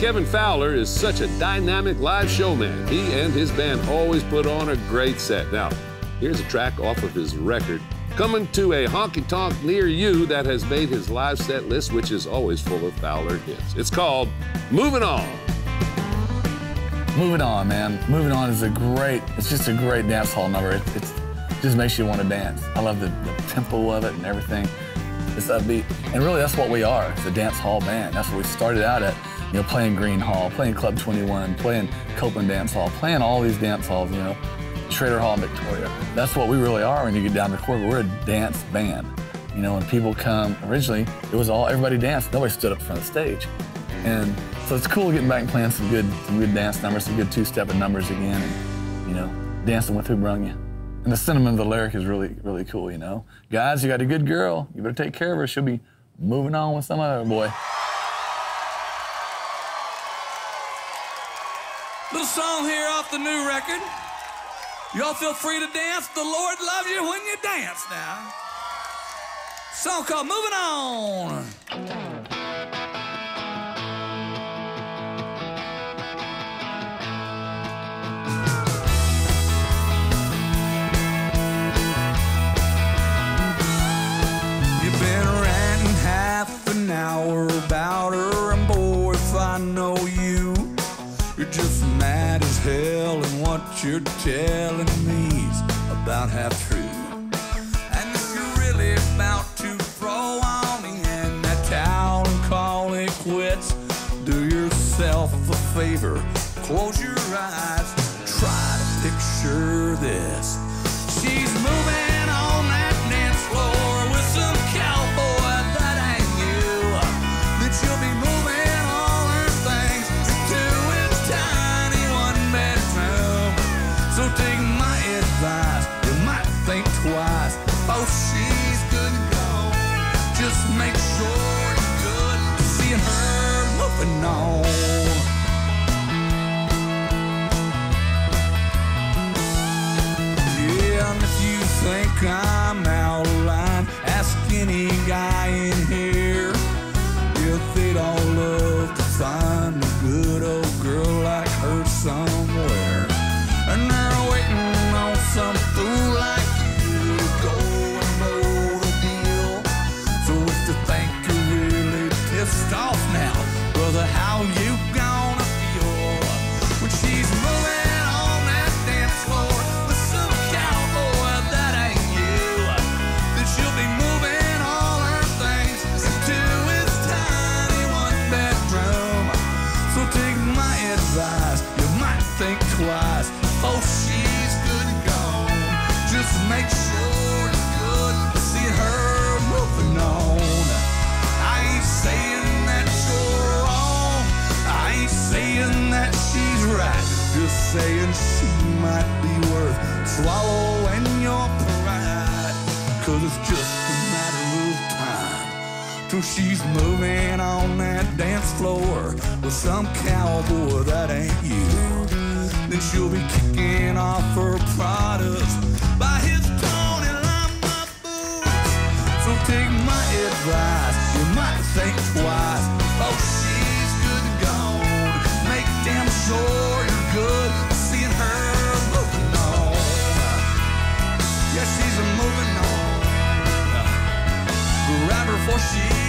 Kevin Fowler is such a dynamic live showman. He and his band always put on a great set. Now, here's a track off of his record, coming to a honky tonk near you that has made his live set list, which is always full of Fowler hits. It's called Moving On. Moving On, man. Moving On is a great, it's just a great dance hall number. It, just makes you want to dance. I love the, the tempo of it and everything. It's upbeat. And really, that's what we are. It's a dance hall band. That's what we started out at you know, playing Gruene Hall, playing Club 21, playing Coupland Dance Hall, playing all these dance halls, you know, Schroeder Hall in Victoria. That's what we really are when you get down to Corpus. We're a dance band. You know, when people come, originally, it was all, everybody danced. Nobody stood up front of the stage. And so it's cool getting back and playing some good, some good dance numbers, some good two-stepping numbers again, and, you know, dancing with who brung you. And the sentiment of the lyric is really, really cool, you know. Guys, you got a good girl. You better take care of her. She'll be moving on with some other boy. Little song here off the new record. Y'all feel free to dance. The Lord loves you when you dance now. Song called Moving On. You're just mad as hell, and what you're telling me's about half true. And if you're really about to throw on the end that towel and call it quits, do yourself a favor, close your eyes, So take my advice, you might think twice. Oh, she's good to go. Just make sure you're good seeing her moving on. Yeah, and if you think I'm out you might think twice. Oh, she's good and gone. Just make sure you're good seeing her moving on. I ain't saying that you're wrong. I ain't saying that she's right. Just saying she might be worth swallowing your pride. Cause it's just till she's moving on that dance floor with some cowboy that ain't you. Then she'll be kicking off her products by his Tony Lama boots. So take my advice, you might think twice. Oh, she's good and gone. Make damn sure you're good seeing her moving on. Yeah, she's a moving on. Grab her before she's